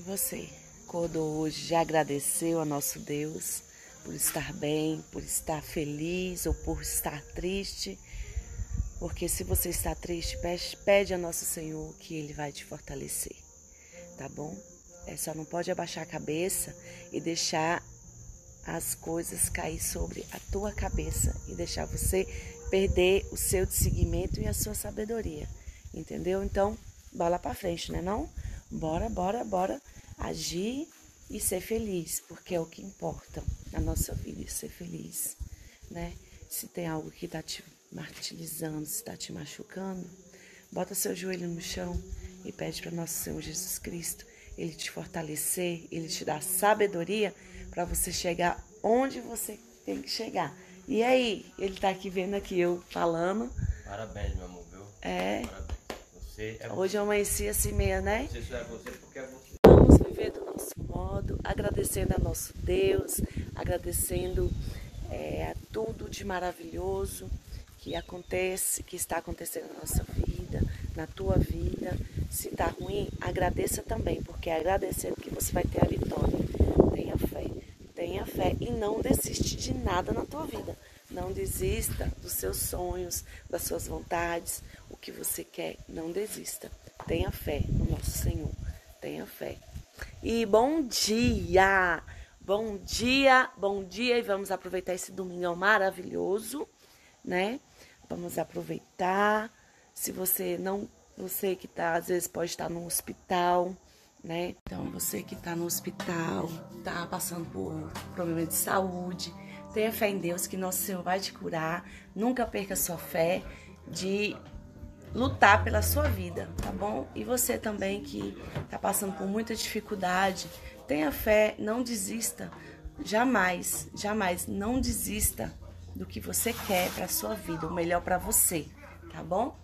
E você, acordou hoje, já agradeceu a nosso Deus por estar bem, por estar feliz ou por estar triste? Porque se você está triste, pede, a nosso Senhor que Ele vai te fortalecer, tá bom? É só não pode abaixar a cabeça e deixar as coisas cair sobre a tua cabeça e deixar você perder o seu seguimento e a sua sabedoria, entendeu? Então, bola para frente, né não? Bora, bora, bora agir e ser feliz, porque é o que importa na nossa vida, ser feliz, né? Se tem algo que tá te martirizando, se tá te machucando, bota seu joelho no chão e pede para nosso Senhor Jesus Cristo ele te fortalecer, ele te dar sabedoria para você chegar onde você tem que chegar. E aí, ele tá aqui vendo aqui eu falando. Parabéns, meu amor, viu? É. Parabéns. Você é Hoje eu amanheci assim meia, né? Você é você porque é você. Vamos viver do nosso modo, agradecendo a nosso Deus, agradecendo é, tudo de maravilhoso que acontece, que está acontecendo na nossa vida, na tua vida. Se está ruim, agradeça também, porque é agradecendo que você vai ter a vitória. Fé, e não desiste de nada na tua vida. Não desista dos seus sonhos, das suas vontades, o que você quer, não desista. Tenha fé no nosso Senhor. Tenha fé. E bom dia! Bom dia, bom dia e vamos aproveitar esse domingo maravilhoso, né? Vamos aproveitar. Se você não, você que tá, às vezes pode estar no hospital, né? Então, você que tá no hospital, tá passando por problema de saúde, tenha fé em Deus que nosso Senhor vai te curar. Nunca perca sua fé de lutar pela sua vida, tá bom? E você também que tá passando por muita dificuldade, tenha fé, não desista. Jamais, jamais não desista do que você quer para sua vida, o melhor para você, tá bom?